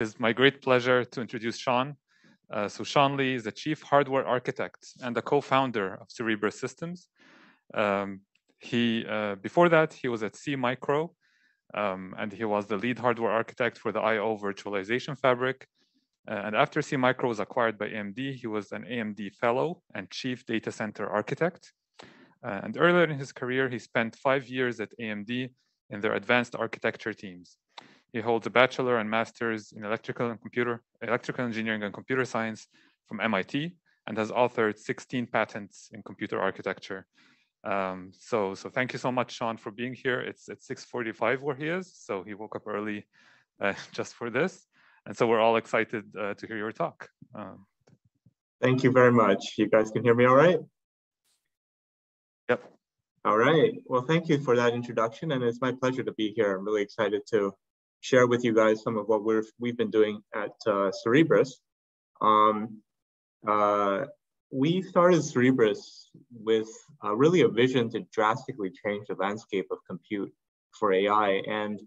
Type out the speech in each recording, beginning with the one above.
It's my great pleasure to introduce Sean. Uh, so Sean Lie is the chief hardware architect and the co-founder of Cerebras Systems. Um, he uh, before that he was at SeaMicro, um, and he was the lead hardware architect for the I/O virtualization fabric. Uh, and after SeaMicro was acquired by AMD, he was an AMD fellow and chief data center architect. Uh, and earlier in his career, he spent five years at AMD in their advanced architecture teams. He holds a bachelor and master's in electrical and computer, electrical engineering and computer science from MIT, and has authored 16 patents in computer architecture. Um, so, so thank you so much, Sean, for being here. It's at 6:45 where he is, so he woke up early uh, just for this, and so we're all excited uh, to hear your talk. Um, thank you very much. You guys can hear me all right? Yep. All right. Well, thank you for that introduction, and it's my pleasure to be here. I'm really excited to share with you guys some of what we've we've been doing at uh, Cerebras. Um, uh, we started Cerebras with uh, really a vision to drastically change the landscape of compute for AI. And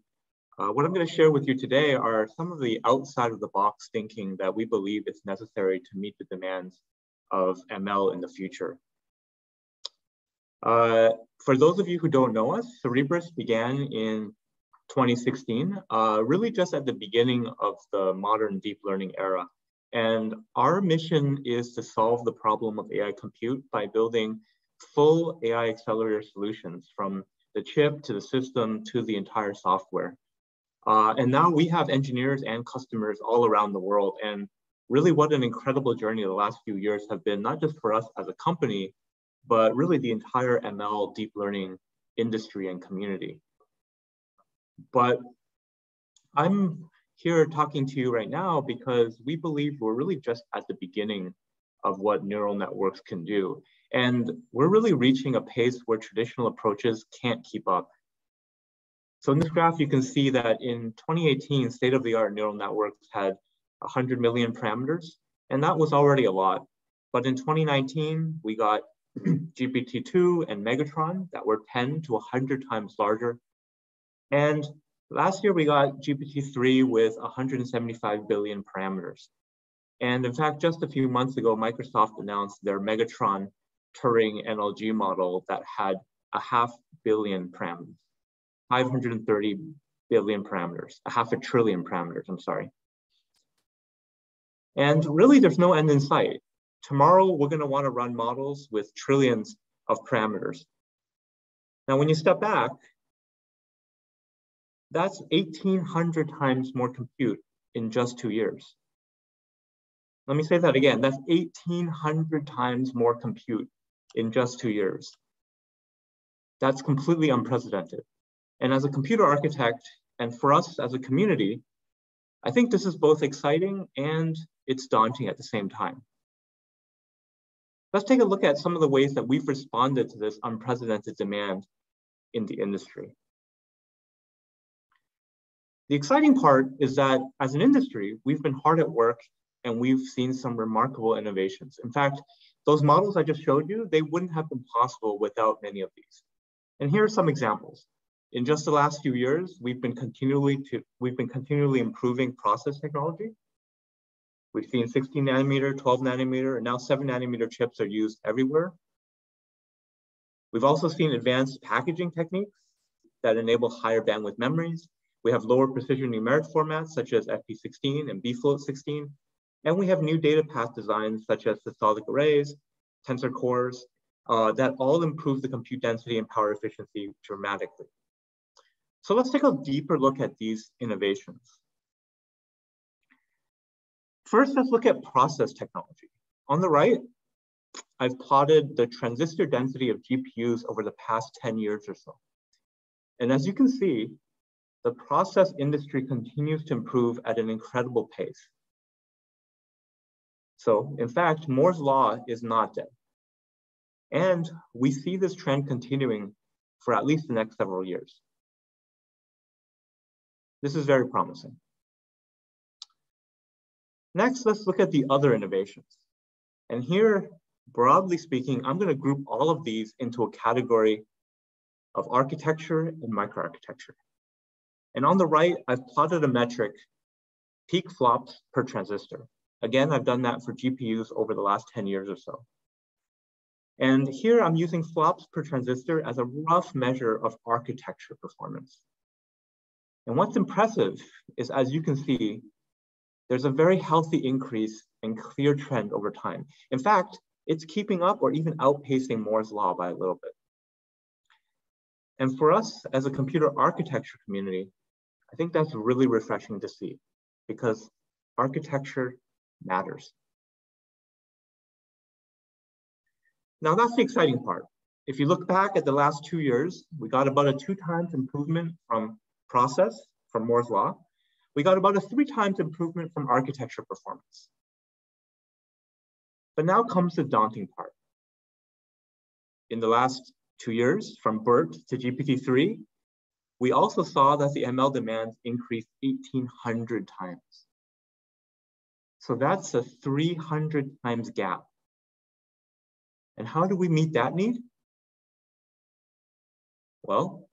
uh, what I'm going to share with you today are some of the outside of the box thinking that we believe is necessary to meet the demands of ML in the future. Uh, for those of you who don't know us, Cerebras began in 2016, uh, really just at the beginning of the modern deep learning era. And our mission is to solve the problem of AI compute by building full AI accelerator solutions from the chip to the system to the entire software. Uh, and now we have engineers and customers all around the world. And really what an incredible journey the last few years have been, not just for us as a company, but really the entire ML deep learning industry and community. But I'm here talking to you right now because we believe we're really just at the beginning of what neural networks can do. And we're really reaching a pace where traditional approaches can't keep up. So in this graph, you can see that in 2018, state-of-the-art neural networks had 100 million parameters, and that was already a lot. But in 2019, we got GPT-2 and Megatron that were 10 to 100 times larger. And last year we got GPT-3 with 175 billion parameters. And in fact, just a few months ago, Microsoft announced their Megatron Turing NLG model that had a half billion parameters, 530 billion parameters, a half a trillion parameters, I'm sorry. And really there's no end in sight. Tomorrow, we're gonna wanna run models with trillions of parameters. Now, when you step back, that's 1,800 times more compute in just two years. Let me say that again, that's 1,800 times more compute in just two years. That's completely unprecedented. And as a computer architect, and for us as a community, I think this is both exciting and it's daunting at the same time. Let's take a look at some of the ways that we've responded to this unprecedented demand in the industry. The exciting part is that as an industry, we've been hard at work and we've seen some remarkable innovations. In fact, those models I just showed you, they wouldn't have been possible without many of these. And here are some examples. In just the last few years, we've been continually to, we've been continually improving process technology We've seen 16 nanometer, 12 nanometer, and now 7 nanometer chips are used everywhere. We've also seen advanced packaging techniques that enable higher bandwidth memories. We have lower precision numeric formats such as FP16 and bfloat16. And we have new data path designs such as systolic arrays, tensor cores, uh, that all improve the compute density and power efficiency dramatically. So let's take a deeper look at these innovations. First, let's look at process technology. On the right, I've plotted the transistor density of GPUs over the past 10 years or so. And as you can see, the process industry continues to improve at an incredible pace. So in fact, Moore's law is not dead. And we see this trend continuing for at least the next several years. This is very promising. Next, let's look at the other innovations. And here, broadly speaking, I'm gonna group all of these into a category of architecture and microarchitecture. And on the right, I've plotted a metric peak flops per transistor. Again, I've done that for GPUs over the last 10 years or so. And here I'm using flops per transistor as a rough measure of architecture performance. And what's impressive is, as you can see, there's a very healthy increase and clear trend over time. In fact, it's keeping up or even outpacing Moore's law by a little bit. And for us as a computer architecture community, I think that's really refreshing to see because architecture matters. Now that's the exciting part. If you look back at the last two years, we got about a two times improvement from process, from Moore's law. We got about a three times improvement from architecture performance. But now comes the daunting part. In the last two years, from BERT to GPT-3, we also saw that the ML demands increased 1,800 times. So that's a 300 times gap. And how do we meet that need? Well,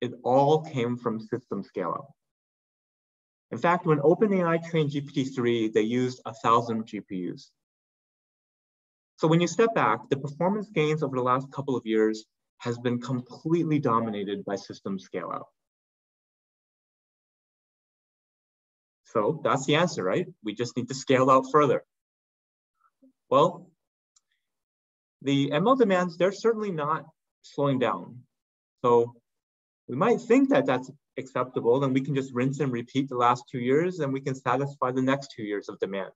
it all came from system scale up. In fact, when OpenAI trained GPT-3, they used a thousand GPUs. So when you step back, the performance gains over the last couple of years has been completely dominated by system scale out. So that's the answer, right? We just need to scale out further. Well, the ML demands, they're certainly not slowing down. So we might think that that's acceptable and we can just rinse and repeat the last two years and we can satisfy the next two years of demand.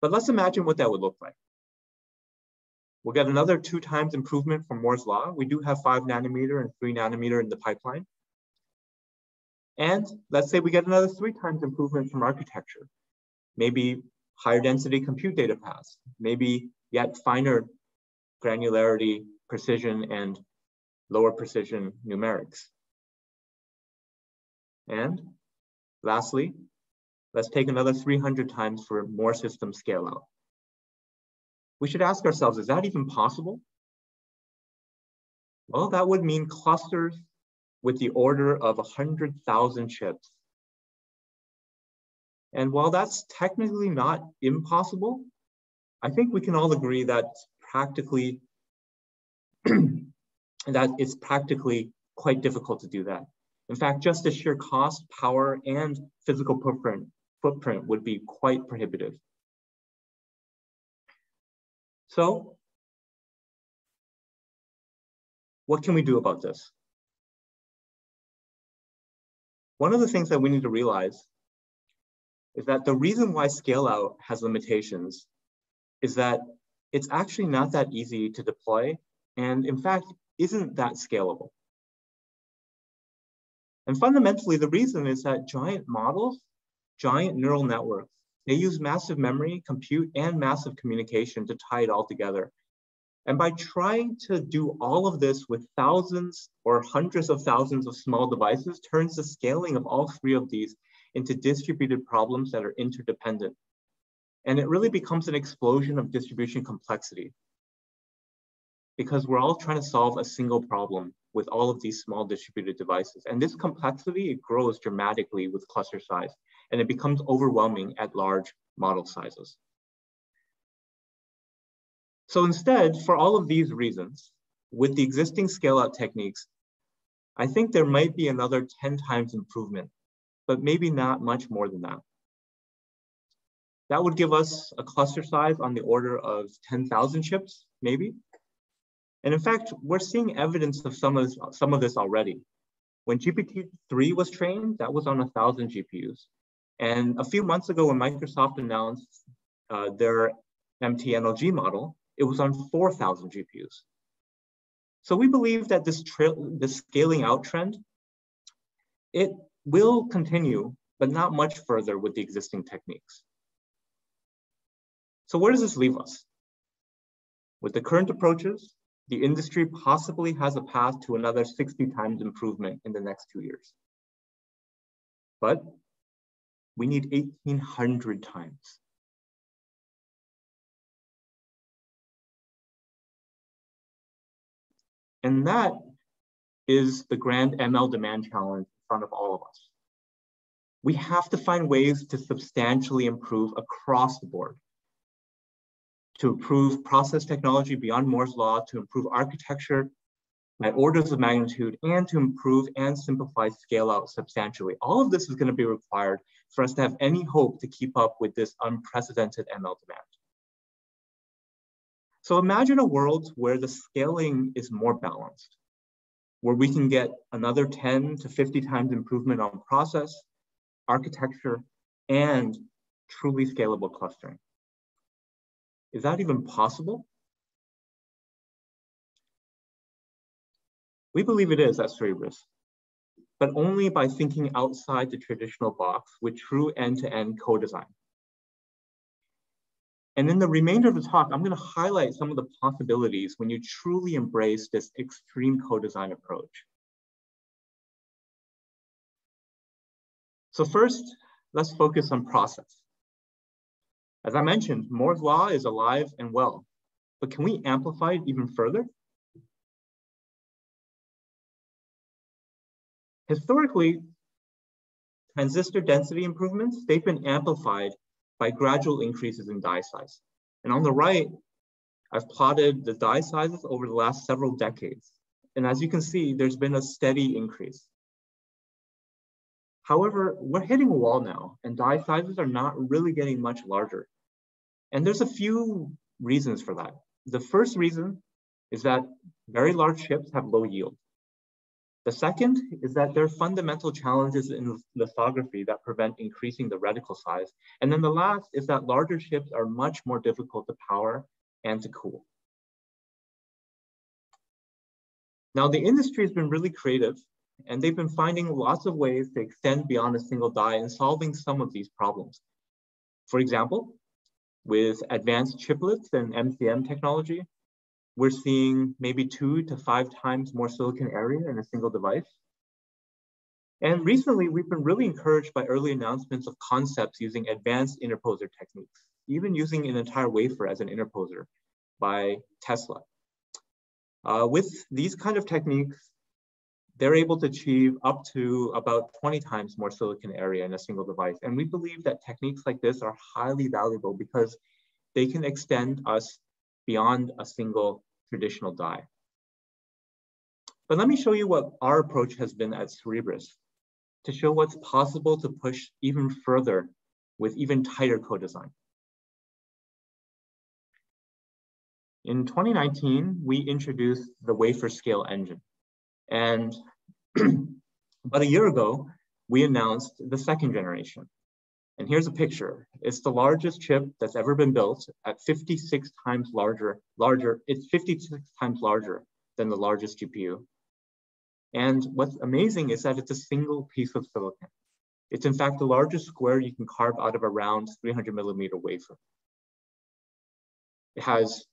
But let's imagine what that would look like. We'll get another two times improvement from Moore's law. We do have five nanometer and three nanometer in the pipeline. And let's say we get another three times improvement from architecture. Maybe higher density compute data paths, maybe yet finer granularity, precision, and lower precision numerics. And lastly, let's take another 300 times for more system scale out. We should ask ourselves, is that even possible? Well, that would mean clusters with the order of 100,000 chips. And while that's technically not impossible, I think we can all agree that practically that it's practically quite difficult to do that. In fact, just the sheer cost, power, and physical footprint, footprint would be quite prohibitive. So what can we do about this? One of the things that we need to realize is that the reason why scale out has limitations is that it's actually not that easy to deploy and in fact isn't that scalable. And fundamentally, the reason is that giant models, giant neural networks, they use massive memory, compute, and massive communication to tie it all together. And by trying to do all of this with thousands or hundreds of thousands of small devices turns the scaling of all three of these into distributed problems that are interdependent. And it really becomes an explosion of distribution complexity because we're all trying to solve a single problem with all of these small distributed devices. And this complexity, it grows dramatically with cluster size and it becomes overwhelming at large model sizes. So instead, for all of these reasons, with the existing scale out techniques, I think there might be another 10 times improvement, but maybe not much more than that. That would give us a cluster size on the order of 10,000 chips, maybe, and in fact, we're seeing evidence of some of this, some of this already. When GPT-3 was trained, that was on 1,000 GPUs. And a few months ago, when Microsoft announced uh, their MTNLG model, it was on 4,000 GPUs. So we believe that this, this scaling out trend, it will continue, but not much further with the existing techniques. So where does this leave us? With the current approaches, the industry possibly has a path to another 60 times improvement in the next two years. But we need 1800 times. And that is the grand ML demand challenge in front of all of us. we have to find ways to substantially improve across the board. To improve process technology beyond Moore's law, to improve architecture by orders of magnitude, and to improve and simplify scale out substantially. All of this is gonna be required for us to have any hope to keep up with this unprecedented ML demand. So imagine a world where the scaling is more balanced, where we can get another 10 to 50 times improvement on process, architecture, and truly scalable clustering. Is that even possible? We believe it is at Cerebras, but only by thinking outside the traditional box with true end-to-end co-design. And in the remainder of the talk, I'm gonna highlight some of the possibilities when you truly embrace this extreme co-design approach. So first, let's focus on process. As I mentioned, Moore's law is alive and well, but can we amplify it even further? Historically, transistor density improvements, they've been amplified by gradual increases in die size. And on the right, I've plotted the die sizes over the last several decades. And as you can see, there's been a steady increase. However, we're hitting a wall now and die sizes are not really getting much larger. And there's a few reasons for that. The first reason is that very large chips have low yield. The second is that there are fundamental challenges in lithography that prevent increasing the reticle size. And then the last is that larger chips are much more difficult to power and to cool. Now the industry has been really creative and they've been finding lots of ways to extend beyond a single die and solving some of these problems. For example, with advanced chiplets and MCM technology, we're seeing maybe two to five times more silicon area in a single device. And recently, we've been really encouraged by early announcements of concepts using advanced interposer techniques, even using an entire wafer as an interposer by Tesla. Uh, with these kind of techniques, they're able to achieve up to about 20 times more silicon area in a single device. And we believe that techniques like this are highly valuable because they can extend us beyond a single traditional die. But let me show you what our approach has been at Cerebras to show what's possible to push even further with even tighter co-design. In 2019, we introduced the wafer scale engine. And about a year ago, we announced the second generation. And here's a picture. It's the largest chip that's ever been built at 56 times larger, larger, it's 56 times larger than the largest GPU. And what's amazing is that it's a single piece of silicon. It's in fact the largest square you can carve out of a round 300 millimeter wafer. It has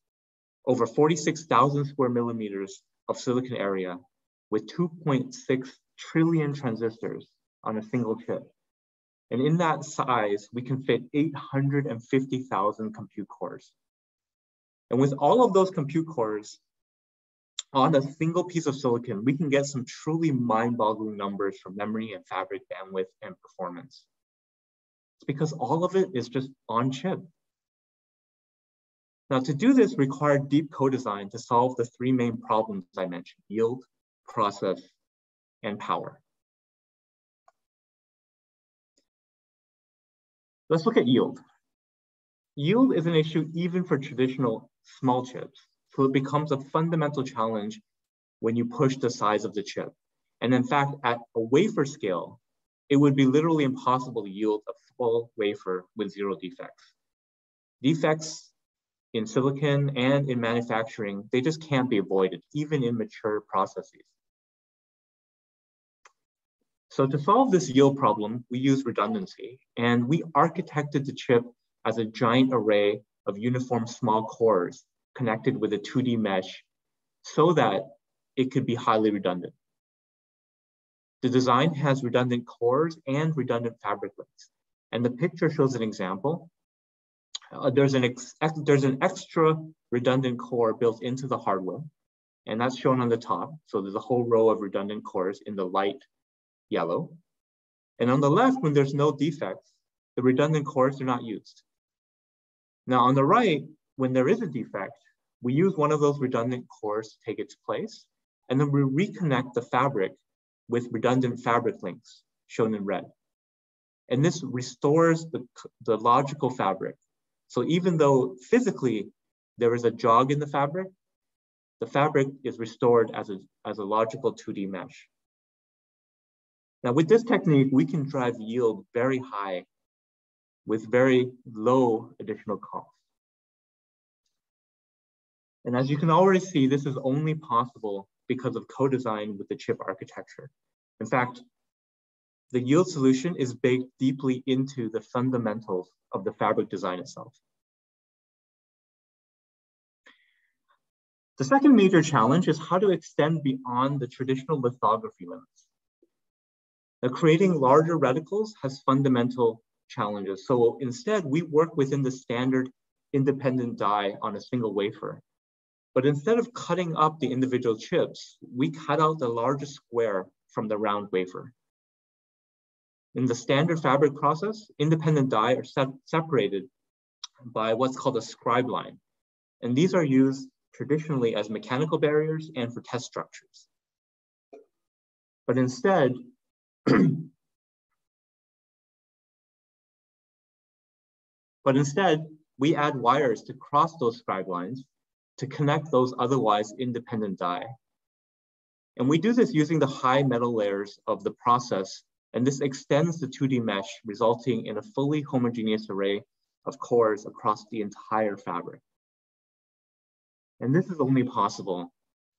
over 46,000 square millimeters of silicon area with 2.6 trillion transistors on a single chip. And in that size, we can fit 850,000 compute cores. And with all of those compute cores on a single piece of silicon, we can get some truly mind-boggling numbers for memory and fabric bandwidth and performance. It's because all of it is just on chip. Now to do this required deep co-design to solve the three main problems I mentioned, yield, process, and power. Let's look at yield. Yield is an issue even for traditional small chips. So it becomes a fundamental challenge when you push the size of the chip. And in fact, at a wafer scale, it would be literally impossible to yield a full wafer with zero defects. Defects in silicon and in manufacturing, they just can't be avoided, even in mature processes. So to solve this yield problem, we use redundancy and we architected the chip as a giant array of uniform small cores connected with a 2D mesh so that it could be highly redundant. The design has redundant cores and redundant fabric links. And the picture shows an example. Uh, there's, an there's an extra redundant core built into the hardware, and that's shown on the top. So there's a whole row of redundant cores in the light yellow. And on the left, when there's no defects, the redundant cores are not used. Now on the right, when there is a defect, we use one of those redundant cores to take its place, and then we reconnect the fabric with redundant fabric links, shown in red. And this restores the, the logical fabric. So even though physically there is a jog in the fabric, the fabric is restored as a, as a logical 2D mesh. Now with this technique, we can drive yield very high with very low additional cost. And as you can already see, this is only possible because of co-design with the chip architecture. In fact, the yield solution is baked deeply into the fundamentals of the fabric design itself. The second major challenge is how to extend beyond the traditional lithography limits. Now, creating larger reticles has fundamental challenges. So instead, we work within the standard independent die on a single wafer. But instead of cutting up the individual chips, we cut out the largest square from the round wafer. In the standard fabric process, independent die are se separated by what's called a scribe line. And these are used traditionally as mechanical barriers and for test structures. But instead, but instead, we add wires to cross those scribe lines to connect those otherwise independent die. And we do this using the high metal layers of the process and this extends the 2D mesh, resulting in a fully homogeneous array of cores across the entire fabric. And this is only possible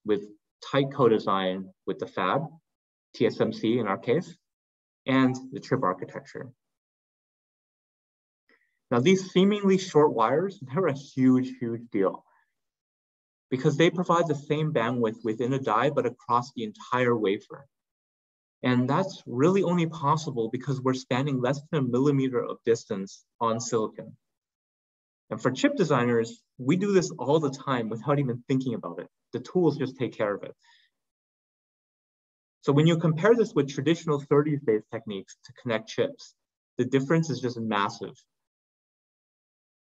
with tight co-design with the fab, TSMC in our case, and the chip architecture. Now these seemingly short wires, they're a huge, huge deal because they provide the same bandwidth within a die, but across the entire wafer. And that's really only possible because we're spanning less than a millimeter of distance on silicon. And for chip designers, we do this all the time without even thinking about it. The tools just take care of it. So when you compare this with traditional SerDes-based techniques to connect chips, the difference is just massive.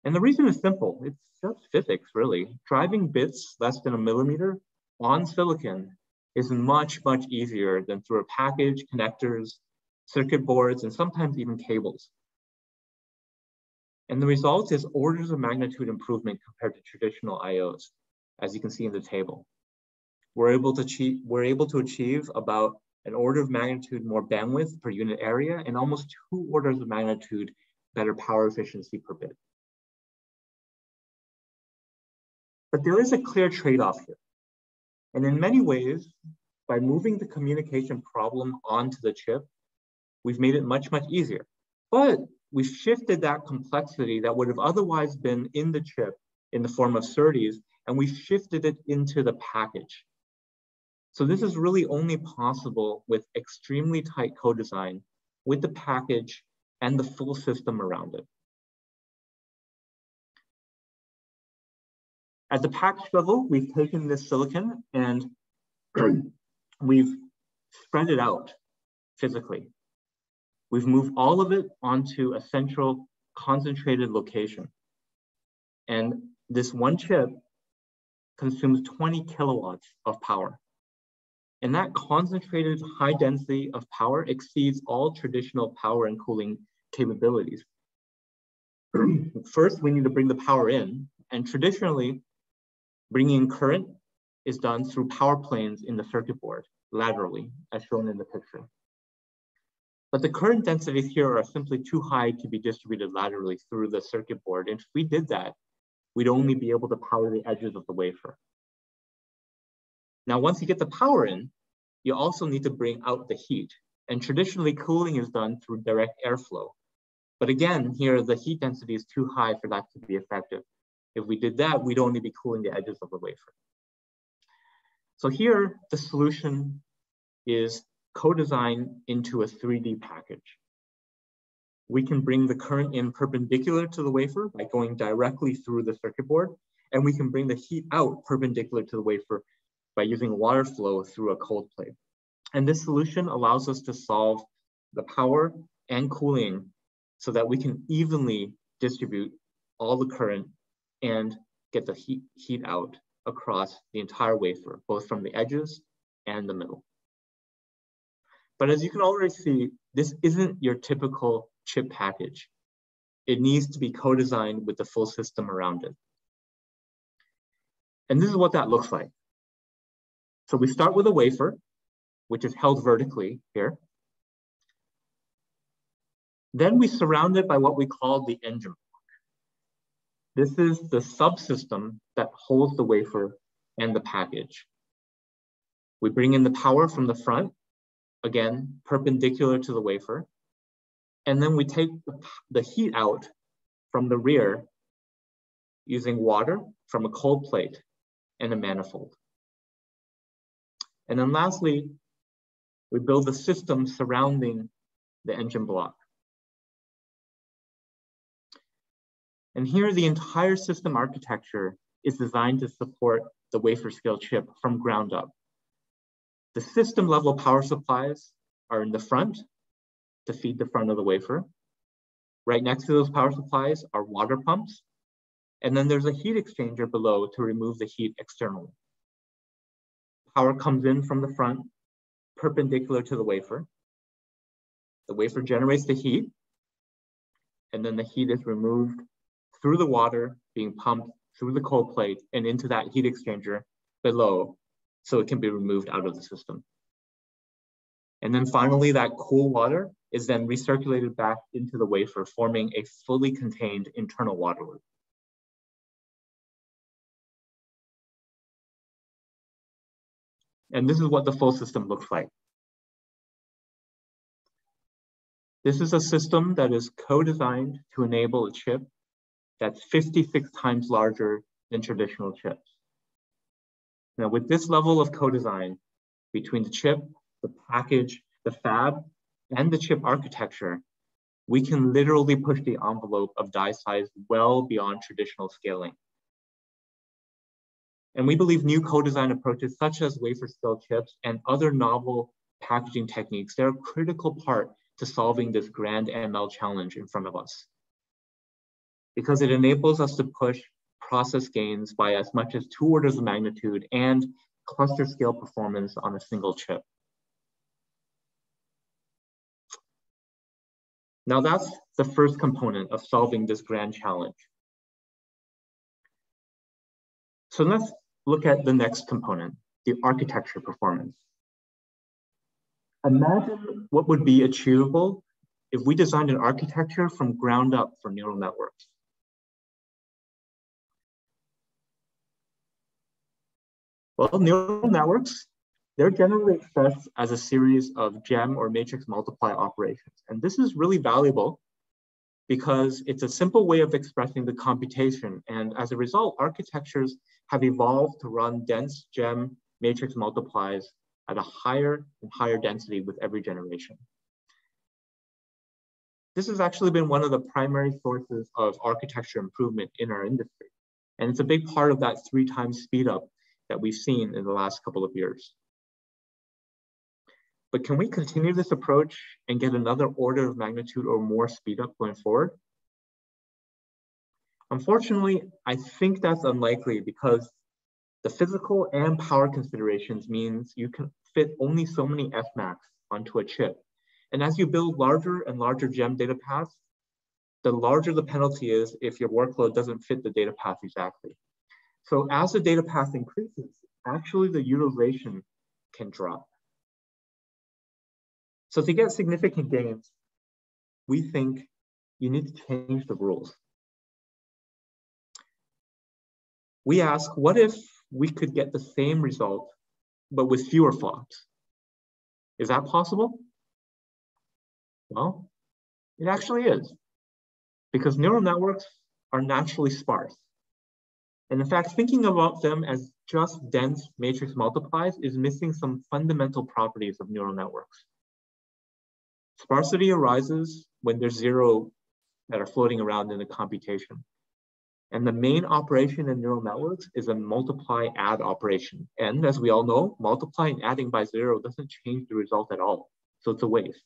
And the reason is simple. It's just physics, really. Driving bits less than a millimeter on silicon is much, much easier than through a package, connectors, circuit boards, and sometimes even cables. And the result is orders of magnitude improvement compared to traditional IOs, as you can see in the table. We're able to achieve, we're able to achieve about an order of magnitude more bandwidth per unit area and almost two orders of magnitude better power efficiency per bit. But there is a clear trade-off here. And in many ways, by moving the communication problem onto the chip, we've made it much, much easier. But we've shifted that complexity that would have otherwise been in the chip in the form of SerDes, and we've shifted it into the package. So this is really only possible with extremely tight co-design with the package and the full system around it. At the package level, we've taken this silicon and we've spread it out physically. We've moved all of it onto a central concentrated location. And this one chip consumes 20 kilowatts of power. And that concentrated high density of power exceeds all traditional power and cooling capabilities. First, we need to bring the power in. And traditionally, Bringing current is done through power planes in the circuit board laterally, as shown in the picture. But the current densities here are simply too high to be distributed laterally through the circuit board. And if we did that, we'd only be able to power the edges of the wafer. Now, once you get the power in, you also need to bring out the heat. And traditionally, cooling is done through direct airflow. But again, here, the heat density is too high for that to be effective. If we did that, we'd only be cooling the edges of the wafer. So here, the solution is co-design into a 3D package. We can bring the current in perpendicular to the wafer by going directly through the circuit board, and we can bring the heat out perpendicular to the wafer by using water flow through a cold plate. And this solution allows us to solve the power and cooling so that we can evenly distribute all the current and get the heat, heat out across the entire wafer, both from the edges and the middle. But as you can already see, this isn't your typical chip package. It needs to be co-designed with the full system around it. And this is what that looks like. So we start with a wafer, which is held vertically here. Then we surround it by what we call the engine block. This is the subsystem that holds the wafer and the package. We bring in the power from the front, again, perpendicular to the wafer. And then we take the heat out from the rear using water from a cold plate and a manifold. And then lastly, we build the system surrounding the engine block. And here the entire system architecture is designed to support the wafer scale chip from ground up. The system level power supplies are in the front to feed the front of the wafer. Right next to those power supplies are water pumps. And then there's a heat exchanger below to remove the heat externally. Power comes in from the front, perpendicular to the wafer. The wafer generates the heat, and then the heat is removed through the water being pumped through the cold plate and into that heat exchanger below so it can be removed out of the system. And then finally, that cool water is then recirculated back into the wafer, forming a fully contained internal water loop. And this is what the full system looks like. This is a system that is co-designed to enable a chip that's 56 times larger than traditional chips. Now with this level of co-design between the chip, the package, the fab, and the chip architecture, we can literally push the envelope of die size well beyond traditional scaling. And we believe new co-design approaches such as wafer scale chips and other novel packaging techniques, they're a critical part to solving this grand ML challenge in front of us. Because it enables us to push process gains by as much as two orders of magnitude and cluster scale performance on a single chip. Now that's the first component of solving this grand challenge. So let's look at the next component, the architecture performance. Imagine what would be achievable if we designed an architecture from ground up for neural networks. Well, neural networks, they're generally expressed as a series of GEMM or matrix multiply operations. And this is really valuable because it's a simple way of expressing the computation. And as a result, architectures have evolved to run dense GEMM matrix multiplies at a higher and higher density with every generation. This has actually been one of the primary sources of architecture improvement in our industry. And it's a big part of that three times speed up that we've seen in the last couple of years. But can we continue this approach and get another order of magnitude or more speed up going forward? Unfortunately, I think that's unlikely because the physical and power considerations means you can fit only so many FMACs onto a chip. And as you build larger and larger GEMM data paths, the larger the penalty is if your workload doesn't fit the data path exactly. So as the data path increases, actually the utilization can drop. So to get significant gains, we think you need to change the rules. We ask, what if we could get the same result, but with fewer flops? Is that possible? Well, it actually is, because neural networks are naturally sparse. And in fact, thinking about them as just dense matrix multiplies is missing some fundamental properties of neural networks. Sparsity arises when there's zero that are floating around in the computation. And the main operation in neural networks is a multiply add operation. And as we all know, multiplying adding by zero doesn't change the result at all. So it's a waste.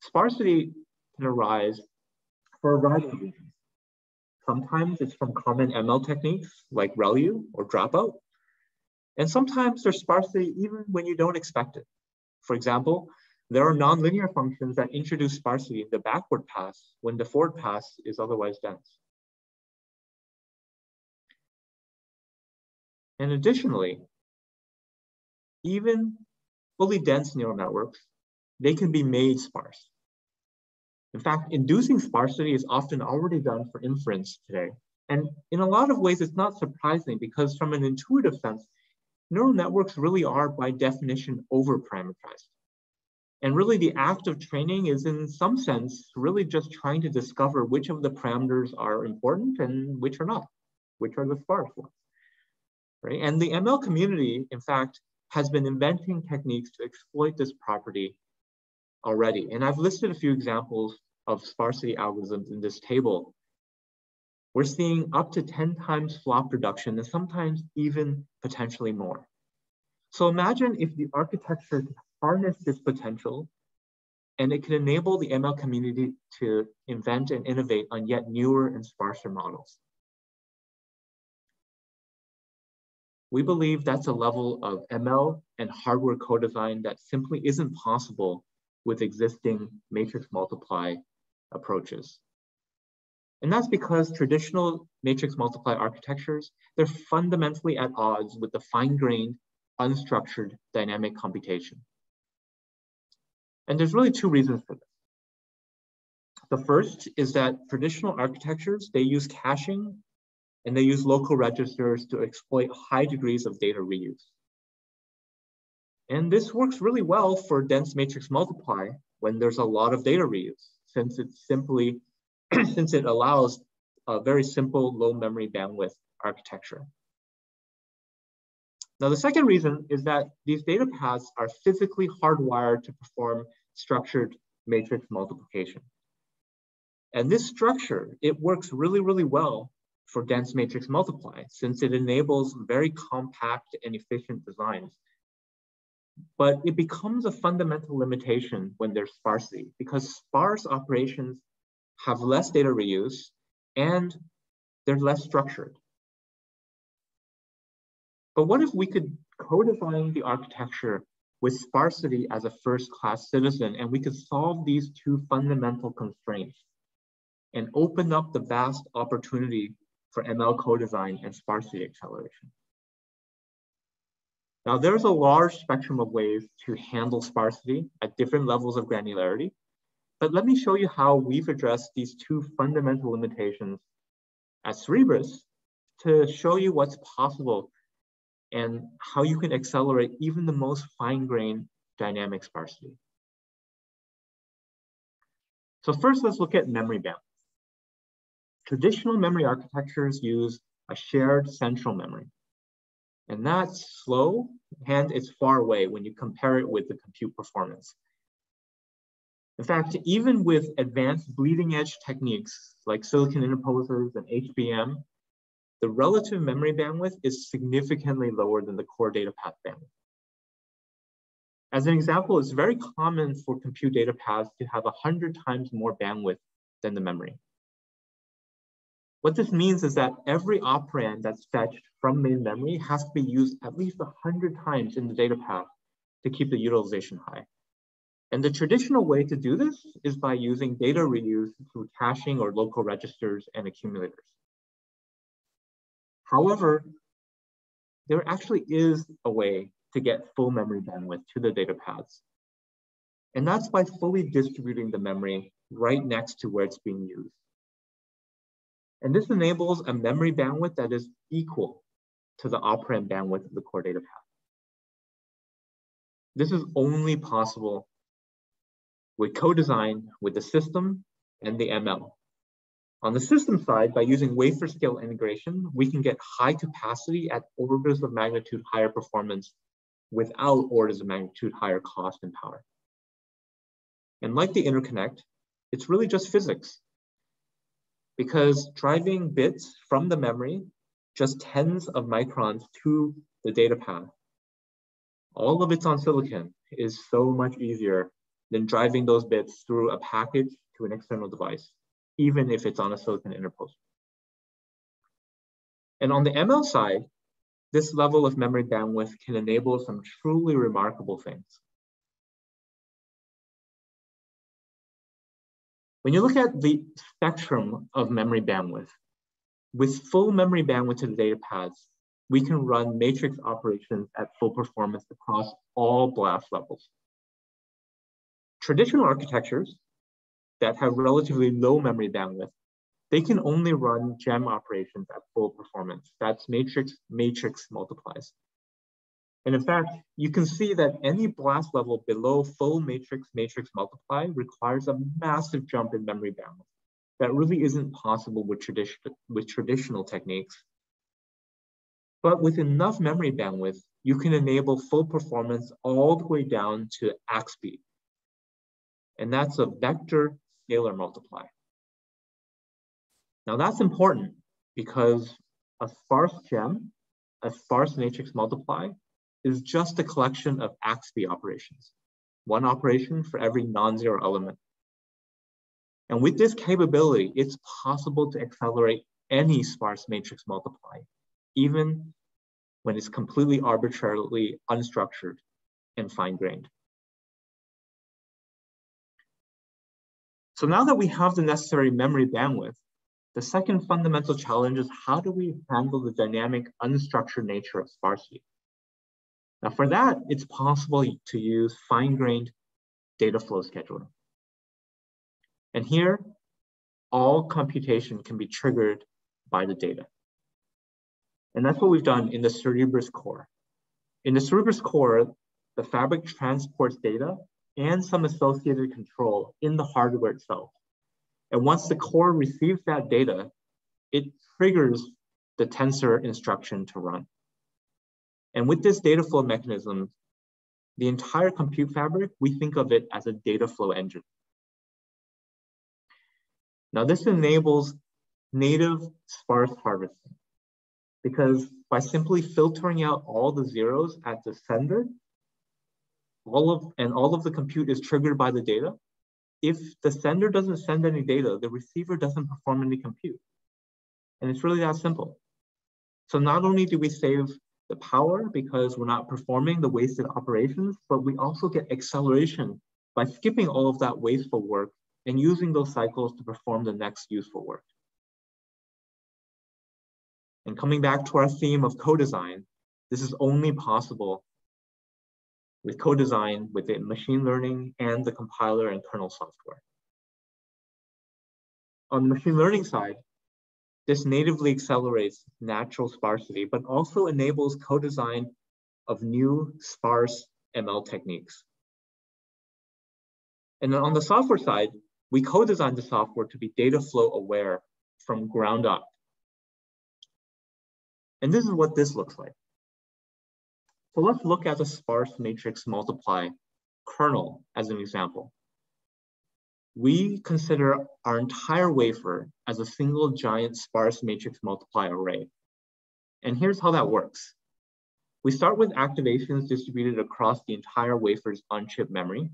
Sparsity can arise for a variety of reasons. Sometimes it's from common ML techniques like ReLU or dropout. And sometimes there's sparsity even when you don't expect it. For example, there are nonlinear functions that introduce sparsity in the backward pass when the forward pass is otherwise dense. And additionally, even fully dense neural networks, they can be made sparse. In fact, inducing sparsity is often already done for inference today. And in a lot of ways, it's not surprising because from an intuitive sense, neural networks really are by definition over-parameterized. And really the act of training is in some sense, really just trying to discover which of the parameters are important and which are not, which are the sparse ones, right? And the ML community, in fact, has been inventing techniques to exploit this property already. And I've listed a few examples of sparsity algorithms in this table. We're seeing up to 10 times flop reduction and sometimes even potentially more. So imagine if the architecture harness this potential and it can enable the ML community to invent and innovate on yet newer and sparser models. We believe that's a level of ML and hardware co-design that simply isn't possible with existing matrix multiply approaches. And that's because traditional matrix multiply architectures, they're fundamentally at odds with the fine-grained, unstructured dynamic computation. And there's really two reasons for this. The first is that traditional architectures, they use caching and they use local registers to exploit high degrees of data reuse. And this works really well for dense matrix multiply when there's a lot of data reuse, since it simply, since it allows a very simple low memory bandwidth architecture. Now, the second reason is that these data paths are physically hardwired to perform structured matrix multiplication. And this structure, it works really, really well for dense matrix multiply since it enables very compact and efficient designs but it becomes a fundamental limitation when there's sparsity because sparse operations have less data reuse and they're less structured. But what if we could co-design the architecture with sparsity as a first-class citizen and we could solve these two fundamental constraints and open up the vast opportunity for ML co-design and sparsity acceleration. Now there's a large spectrum of ways to handle sparsity at different levels of granularity, but let me show you how we've addressed these two fundamental limitations at Cerebras to show you what's possible and how you can accelerate even the most fine-grained dynamic sparsity. So first, let's look at memory bandwidth. Traditional memory architectures use a shared central memory. And that's slow and it's far away when you compare it with the compute performance. In fact, even with advanced bleeding edge techniques like silicon interposers and HBM, the relative memory bandwidth is significantly lower than the core data path bandwidth. As an example, it's very common for compute data paths to have 100 times more bandwidth than the memory. What this means is that every operand that's fetched from main memory has to be used at least 100 times in the data path to keep the utilization high. And the traditional way to do this is by using data reuse through caching or local registers and accumulators. However, there actually is a way to get full memory bandwidth to the data paths. And that's by fully distributing the memory right next to where it's being used. And this enables a memory bandwidth that is equal to the operand bandwidth of the core data path. This is only possible with co-design with the system and the ML. On the system side, by using wafer scale integration, we can get high capacity at orders of magnitude higher performance without orders of magnitude higher cost and power. And like the interconnect, it's really just physics because driving bits from the memory just tens of microns to the data path, all of it's on silicon is so much easier than driving those bits through a package to an external device, even if it's on a silicon interposer. And on the ML side, this level of memory bandwidth can enable some truly remarkable things. When you look at the spectrum of memory bandwidth, with full memory bandwidth to the data paths, we can run matrix operations at full performance across all BLAS levels. Traditional architectures that have relatively low memory bandwidth, they can only run GEMM operations at full performance. That's matrix matrix multiplies. And in fact, you can see that any BLAS level below full matrix matrix multiply requires a massive jump in memory bandwidth. That really isn't possible with, tradition, with traditional techniques. But with enough memory bandwidth, you can enable full performance all the way down to speed and that's a vector scalar multiply. Now that's important because a sparse GEMM, a sparse matrix multiply, is just a collection of AXPY operations, one operation for every non-zero element. And with this capability, it's possible to accelerate any sparse matrix multiply, even when it's completely arbitrarily unstructured and fine-grained. So now that we have the necessary memory bandwidth, the second fundamental challenge is how do we handle the dynamic unstructured nature of sparsity? Now for that, it's possible to use fine-grained data flow scheduling. And here, all computation can be triggered by the data. And that's what we've done in the Cerebras core. In the Cerebras core, the fabric transports data and some associated control in the hardware itself. And once the core receives that data, it triggers the tensor instruction to run. And with this data flow mechanism, the entire compute fabric, we think of it as a data flow engine. Now this enables native sparse harvesting because by simply filtering out all the zeros at the sender, all of and all of the compute is triggered by the data. If the sender doesn't send any data, the receiver doesn't perform any compute. And it's really that simple. So not only do we save the power because we're not performing the wasted operations, but we also get acceleration by skipping all of that wasteful work and using those cycles to perform the next useful work. And coming back to our theme of co-design, this is only possible with co-design within machine learning and the compiler and kernel software. On the machine learning side, this natively accelerates natural sparsity, but also enables co-design of new sparse ML techniques. And then on the software side, we co-designed the software to be data flow aware from ground up. And this is what this looks like. So let's look at the sparse matrix multiply kernel as an example. We consider our entire wafer as a single giant sparse matrix multiply array. And here's how that works. We start with activations distributed across the entire wafer's on-chip memory,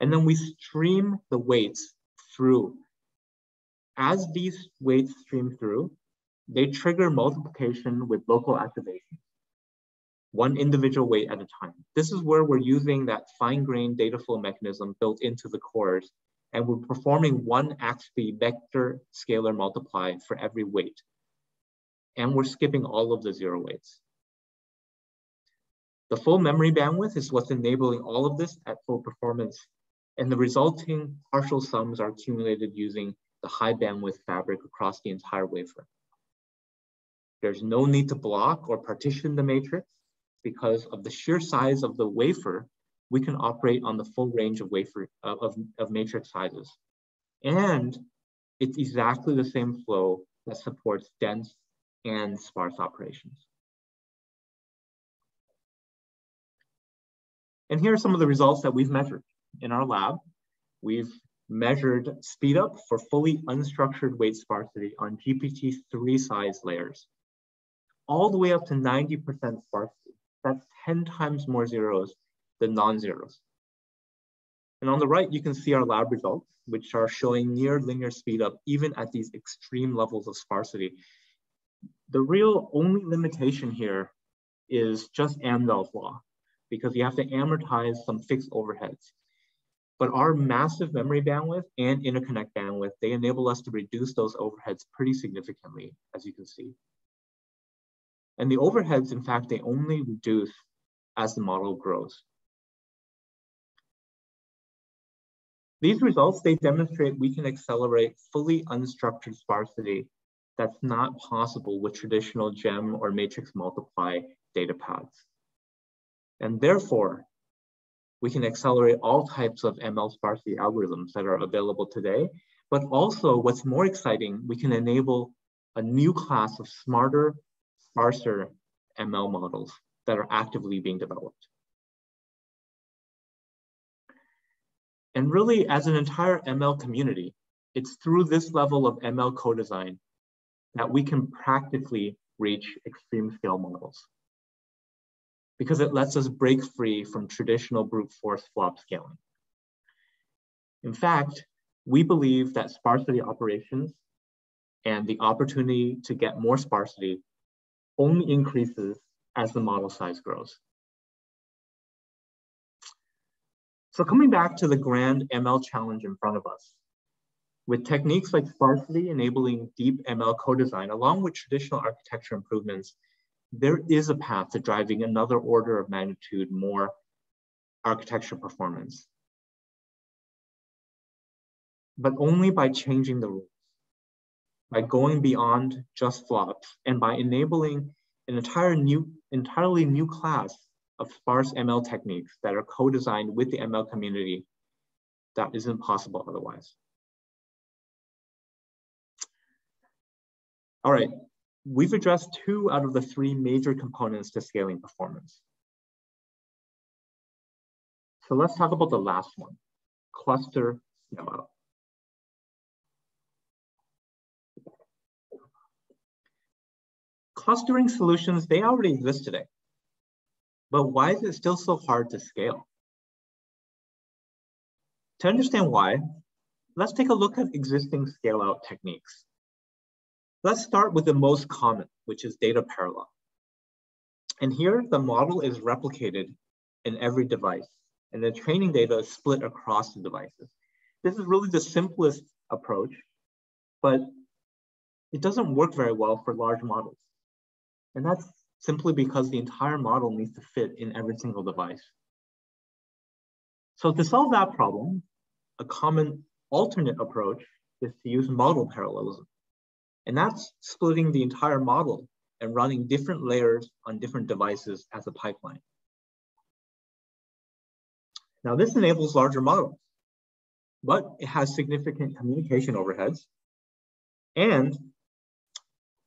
and then we stream the weights through. As these weights stream through, they trigger multiplication with local activation one individual weight at a time. This is where we're using that fine-grained data flow mechanism built into the cores, and we're performing one AXPY vector scalar multiply for every weight. And we're skipping all of the zero weights. The full memory bandwidth is what's enabling all of this at full performance, and the resulting partial sums are accumulated using the high bandwidth fabric across the entire wafer. There's no need to block or partition the matrix because of the sheer size of the wafer, we can operate on the full range of wafer of, of matrix sizes. And it's exactly the same flow that supports dense and sparse operations. And here are some of the results that we've measured in our lab. We've measured speed up for fully unstructured weight sparsity on GPT-3 size layers, all the way up to 90% sparsity that's 10 times more zeros than non-zeros. And on the right, you can see our lab results, which are showing near linear speedup even at these extreme levels of sparsity. The real only limitation here is just Amdahl's law, because you have to amortize some fixed overheads. But our massive memory bandwidth and interconnect bandwidth, they enable us to reduce those overheads pretty significantly, as you can see. And the overheads, in fact, they only reduce as the model grows. These results, they demonstrate we can accelerate fully unstructured sparsity that's not possible with traditional GEMM or matrix multiply data paths. And therefore, we can accelerate all types of ML sparsity algorithms that are available today. But also what's more exciting, we can enable a new class of smarter, sparser ML models that are actively being developed. And really, as an entire ML community, it's through this level of ML co-design that we can practically reach extreme scale models because it lets us break free from traditional brute force flop scaling. In fact, we believe that sparsity operations and the opportunity to get more sparsity only increases as the model size grows. So coming back to the grand ML challenge in front of us, with techniques like sparsity enabling deep ML co-design along with traditional architecture improvements, there is a path to driving another order of magnitude more architecture performance. But only by changing the rules, by going beyond just flops, and by enabling an entire new, entirely new class of sparse ML techniques that are co-designed with the ML community that isn't possible otherwise. All right, we've addressed two out of the three major components to scaling performance. So let's talk about the last one, cluster scale Clustering solutions, they already exist today. But why is it still so hard to scale? To understand why, let's take a look at existing scale out techniques. Let's start with the most common, which is data parallel. And here the model is replicated in every device and the training data is split across the devices. This is really the simplest approach, but it doesn't work very well for large models. And that's simply because the entire model needs to fit in every single device. So to solve that problem, a common alternate approach is to use model parallelism. And that's splitting the entire model and running different layers on different devices as a pipeline. Now this enables larger models, but it has significant communication overheads and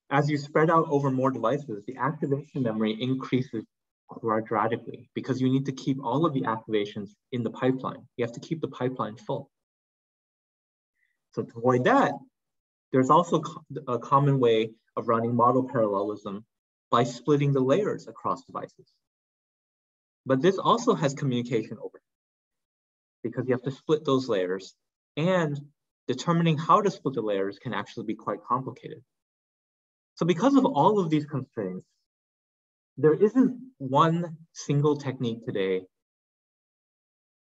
as you spread out over more devices, the activation memory increases quadratically because you need to keep all of the activations in the pipeline. You have to keep the pipeline full. So to avoid that, there's also a common way of running model parallelism by splitting the layers across devices. But this also has communication over because you have to split those layers and determining how to split the layers can actually be quite complicated. So because of all of these constraints, there isn't one single technique today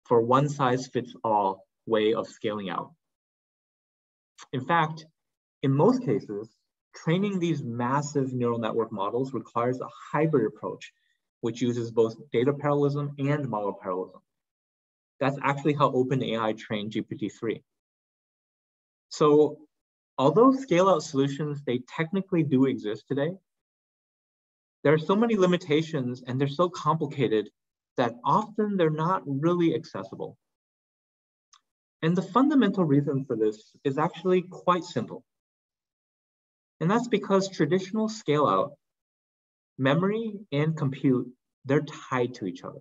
for one size fits all way of scaling out. In fact, in most cases, training these massive neural network models requires a hybrid approach, which uses both data parallelism and model parallelism. That's actually how OpenAI trained GPT-3. So although scale out solutions, they technically do exist today, there are so many limitations and they're so complicated that often they're not really accessible. And the fundamental reason for this is actually quite simple. And that's because traditional scale out, memory and compute, they're tied to each other.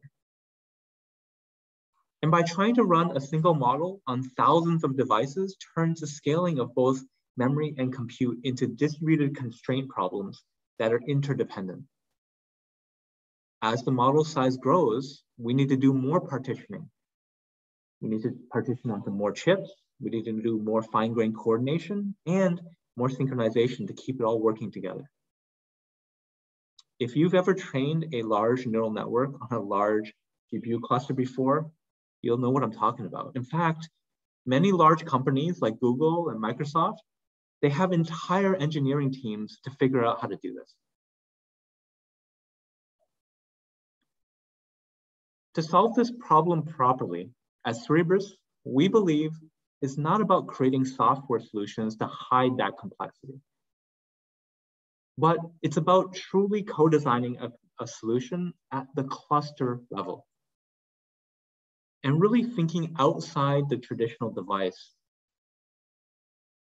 And by trying to run a single model on thousands of devices turns the scaling of both memory, and compute into distributed constraint problems that are interdependent. As the model size grows, we need to do more partitioning. We need to partition onto more chips. We need to do more fine-grained coordination and more synchronization to keep it all working together. If you've ever trained a large neural network on a large GPU cluster before, you'll know what I'm talking about. In fact, many large companies like Google and Microsoft, they have entire engineering teams to figure out how to do this. To solve this problem properly, at Cerebras, we believe it's not about creating software solutions to hide that complexity, but it's about truly co-designing a, a solution at the cluster level and really thinking outside the traditional device.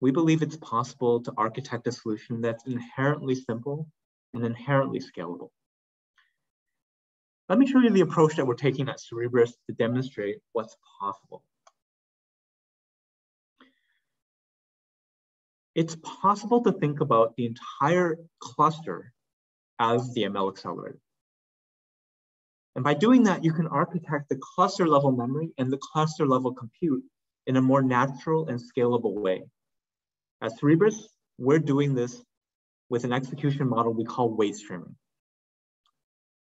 We believe it's possible to architect a solution that's inherently simple and inherently scalable. Let me show you the approach that we're taking at Cerebras to demonstrate what's possible. It's possible to think about the entire cluster as the ML accelerator. And by doing that, you can architect the cluster level memory and the cluster level compute in a more natural and scalable way. At Cerebras, we're doing this with an execution model we call weight streaming.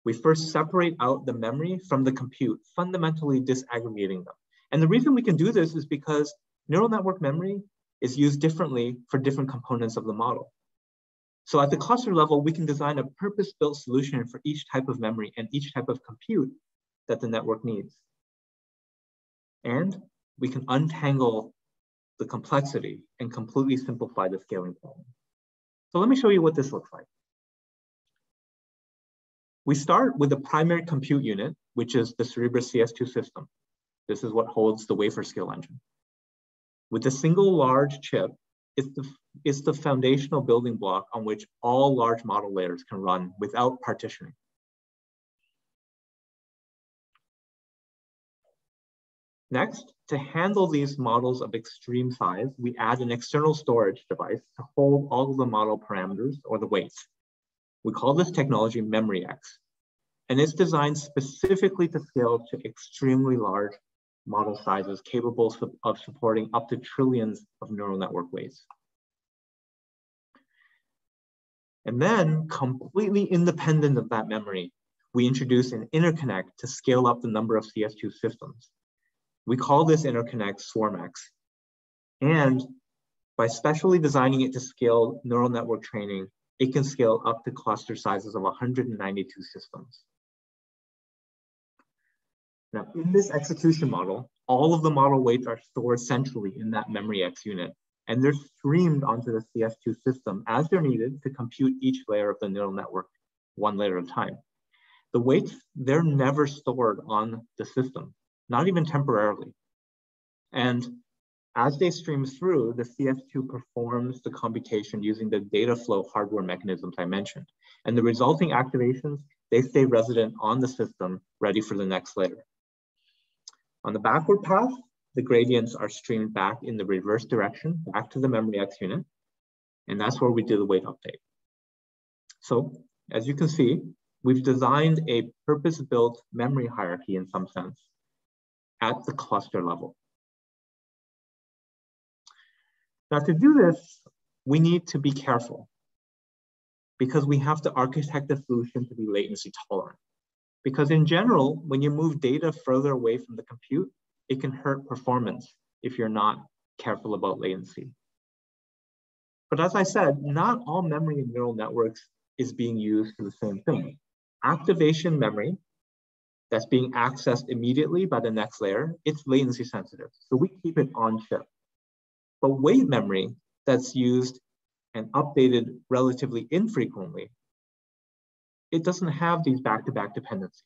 We first separate out the memory from the compute, fundamentally disaggregating them. And the reason we can do this is because neural network memory is used differently for different components of the model. So at the cluster level, we can design a purpose-built solution for each type of memory and each type of compute that the network needs. And we can untangle the complexity and completely simplify the scaling problem. So let me show you what this looks like. We start with the primary compute unit, which is the Cerebras CS2 system. This is what holds the wafer scale engine. With a single large chip, it's the, it's the foundational building block on which all large model layers can run without partitioning. Next, to handle these models of extreme size, we add an external storage device to hold all of the model parameters or the weights. We call this technology MemoryX, and it's designed specifically to scale to extremely large model sizes capable of supporting up to trillions of neural network weights. And then, completely independent of that memory, we introduce an interconnect to scale up the number of CS2 systems. We call this interconnect SwarmX. And by specially designing it to scale neural network training, it can scale up to cluster sizes of 192 systems. Now, in this execution model, all of the model weights are stored centrally in that MemoryX unit, and they're streamed onto the CS2 system as they're needed to compute each layer of the neural network, one layer at a time. The weights, they're never stored on the system, not even temporarily. And as they stream through, the CS2 performs the computation using the data flow hardware mechanisms I mentioned. And the resulting activations, they stay resident on the system, ready for the next layer. On the backward path, the gradients are streamed back in the reverse direction, back to the MemoryX unit. And that's where we do the weight update. So as you can see, we've designed a purpose-built memory hierarchy in some sense at the cluster level. Now to do this, we need to be careful because we have to architect the solution to be latency tolerant. Because in general, when you move data further away from the compute, it can hurt performance if you're not careful about latency. But as I said, not all memory in neural networks is being used for the same thing. Activation memory that's being accessed immediately by the next layer, it's latency sensitive. So we keep it on chip. But weight memory that's used and updated relatively infrequently it doesn't have these back-to-back -back dependencies.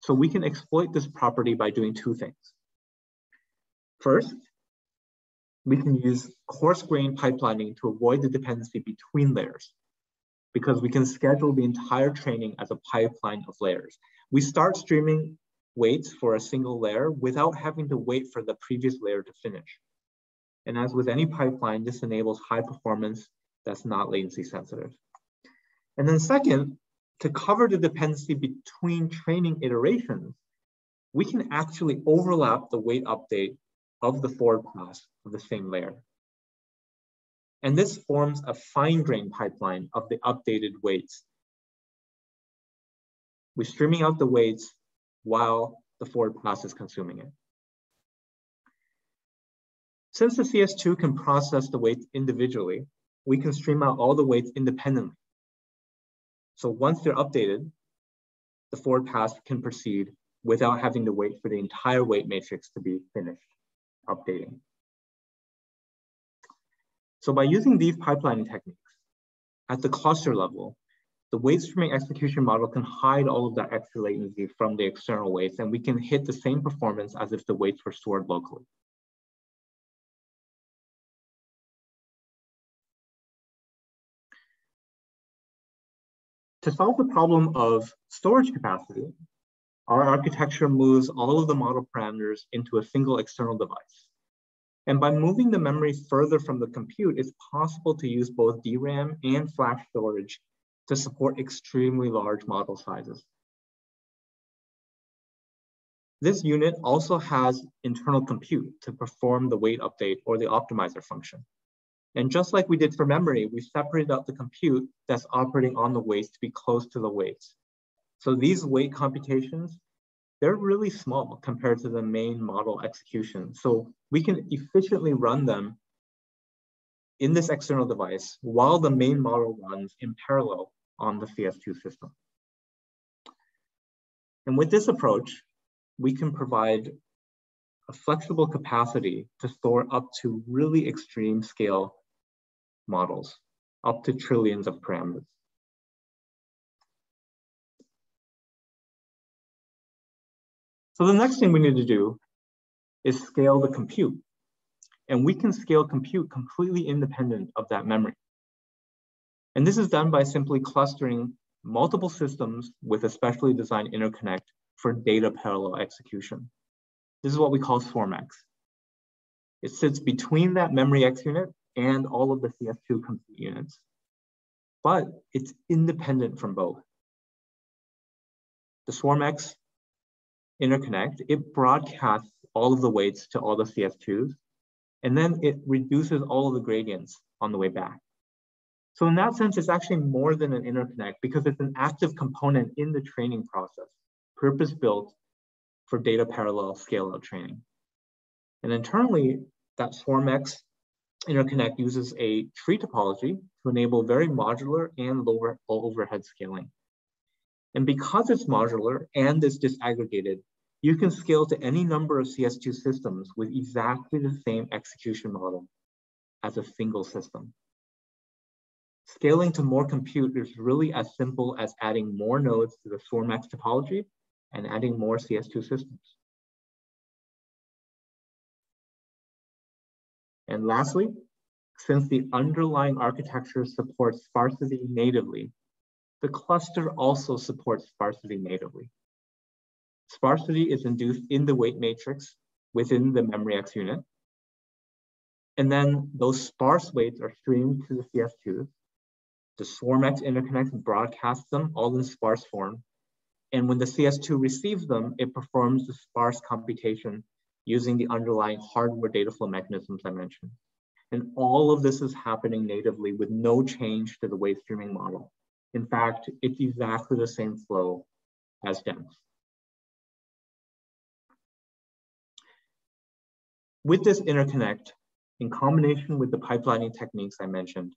So we can exploit this property by doing two things. First, we can use coarse grain pipelining to avoid the dependency between layers because we can schedule the entire training as a pipeline of layers. We start streaming weights for a single layer without having to wait for the previous layer to finish. And as with any pipeline, this enables high performance that's not latency sensitive. And then second, to cover the dependency between training iterations, we can actually overlap the weight update of the forward pass of the same layer. And this forms a fine grain pipeline of the updated weights. We're streaming out the weights while the forward pass is consuming it. Since the CS2 can process the weights individually, we can stream out all the weights independently. So once they're updated, the forward pass can proceed without having to wait for the entire weight matrix to be finished updating. So by using these pipelining techniques, at the cluster level, the weight streaming execution model can hide all of that extra latency from the external weights, and we can hit the same performance as if the weights were stored locally. To solve the problem of storage capacity, our architecture moves all of the model parameters into a single external device. And by moving the memory further from the compute, it's possible to use both DRAM and flash storage to support extremely large model sizes. This unit also has internal compute to perform the weight update or the optimizer function. And just like we did for memory, we separated out the compute that's operating on the weights to be close to the weights. So these weight computations, they're really small compared to the main model execution. So we can efficiently run them in this external device while the main model runs in parallel on the CS2 system. And with this approach, we can provide a flexible capacity to store up to really extreme scale models, up to trillions of parameters. So the next thing we need to do is scale the compute. And we can scale compute completely independent of that memory. And this is done by simply clustering multiple systems with a specially designed interconnect for data parallel execution. This is what we call SwarmX. It sits between that MemoryX unit and all of the CS2 compute units, but it's independent from both. The SwarmX interconnect, it broadcasts all of the weights to all the CS2s, and then it reduces all of the gradients on the way back. So in that sense, it's actually more than an interconnect because it's an active component in the training process, purpose-built for data parallel scale-out training. And internally, that SwarmX interconnect uses a tree topology to enable very modular and lower overhead scaling. And because it's modular and it's disaggregated, you can scale to any number of CS2 systems with exactly the same execution model as a single system. Scaling to more compute is really as simple as adding more nodes to the SwarmX topology and adding more CS2 systems. And lastly, since the underlying architecture supports sparsity natively, the cluster also supports sparsity natively. Sparsity is induced in the weight matrix within the MemoryX unit. And then those sparse weights are streamed to the CS2. The SwarmX interconnect broadcasts them all in sparse form. And when the CS2 receives them, it performs the sparse computation using the underlying hardware data flow mechanisms I mentioned. And all of this is happening natively with no change to the weight streaming model. In fact, it's exactly the same flow as dense. With this interconnect, in combination with the pipelining techniques I mentioned,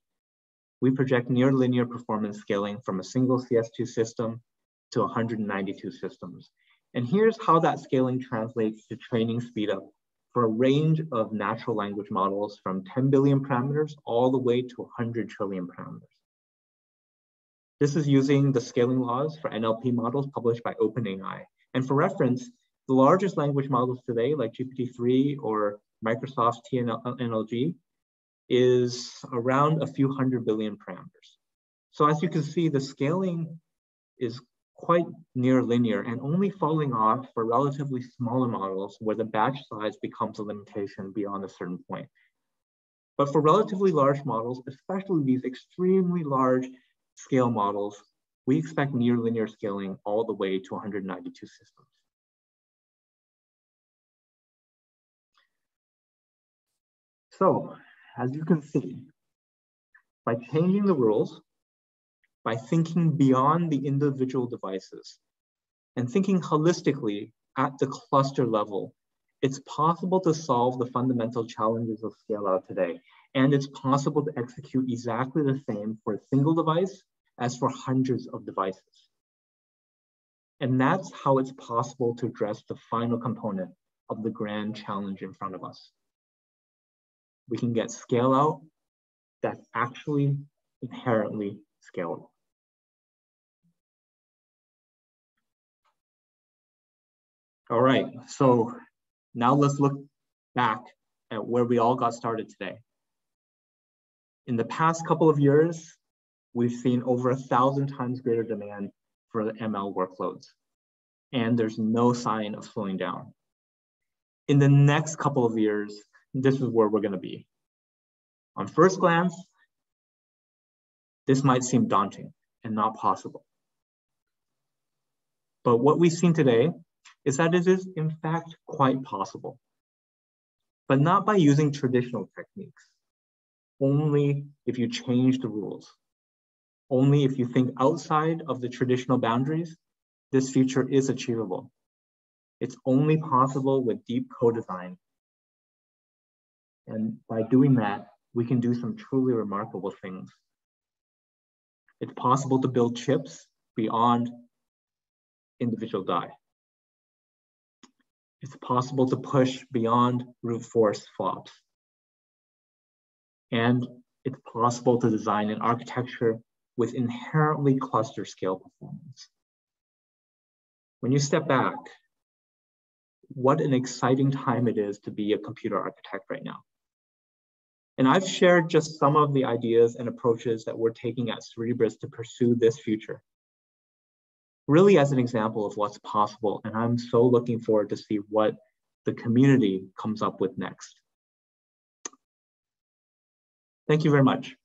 we project near linear performance scaling from a single CS2 system to 192 systems. And here's how that scaling translates to training speedup for a range of natural language models from 10 billion parameters all the way to 100 trillion parameters. This is using the scaling laws for NLP models published by OpenAI. And for reference, the largest language models today, like GPT-3 or Microsoft's TNLG, is around a few hundred billion parameters. So as you can see, the scaling is quite near linear and only falling off for relatively smaller models where the batch size becomes a limitation beyond a certain point. But for relatively large models, especially these extremely large scale models, we expect near linear scaling all the way to 192 systems. So as you can see, by changing the rules, by thinking beyond the individual devices and thinking holistically at the cluster level, it's possible to solve the fundamental challenges of scale out today. And it's possible to execute exactly the same for a single device as for hundreds of devices. And that's how it's possible to address the final component of the grand challenge in front of us. We can get scale out that's actually inherently scalable. All right, so now let's look back at where we all got started today. In the past couple of years, we've seen over a thousand times greater demand for the ML workloads, and there's no sign of slowing down. In the next couple of years, this is where we're gonna be. On first glance, this might seem daunting and not possible. But what we've seen today is that it is in fact quite possible, but not by using traditional techniques, only if you change the rules. Only if you think outside of the traditional boundaries, this future is achievable. It's only possible with deep co-design. And by doing that, we can do some truly remarkable things. It's possible to build chips beyond individual die. It's possible to push beyond brute force flops. And it's possible to design an architecture with inherently cluster scale performance. When you step back, what an exciting time it is to be a computer architect right now. And I've shared just some of the ideas and approaches that we're taking at Cerebras to pursue this future. Really as an example of what's possible. And I'm so looking forward to see what the community comes up with next. Thank you very much.